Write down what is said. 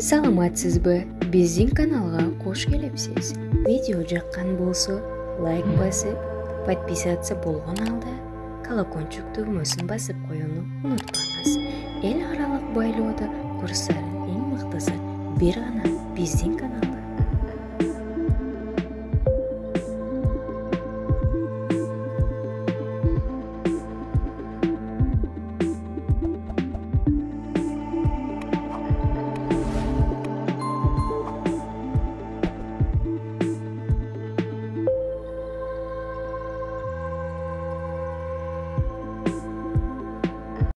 саламатсызбы биздин каналга кош келипсиз видео жаккан болсо лайк басып подписаться болгон алда колокольчик түгмөсүн басып коюуну унутпаңыз эл аралык байлоодо курстардын эң мыктысы бир гана биздин канал